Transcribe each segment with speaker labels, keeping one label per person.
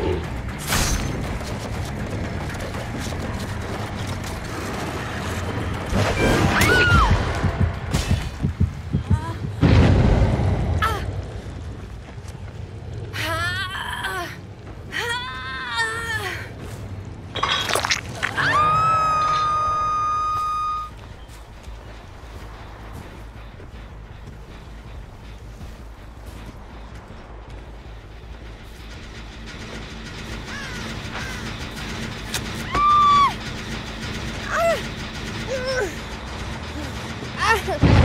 Speaker 1: Oh. 撤退。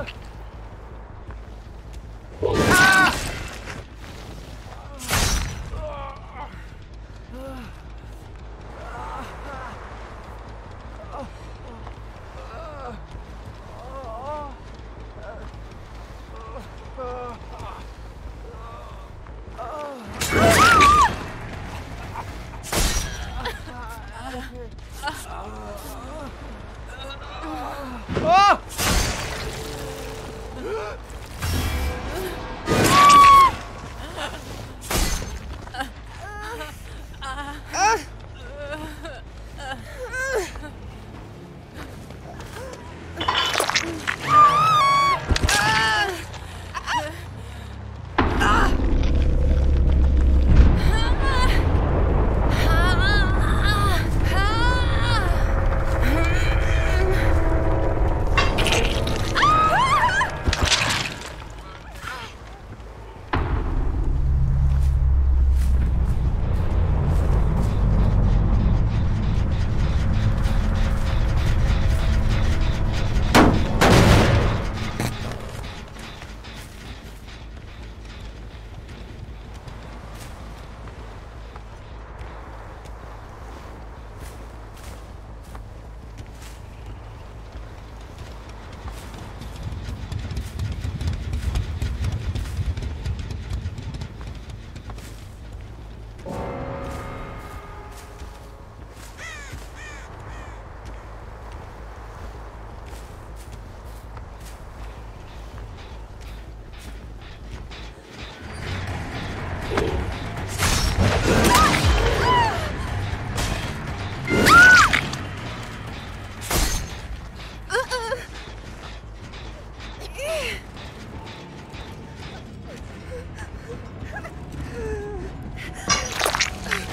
Speaker 1: Ugh.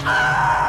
Speaker 1: Ah!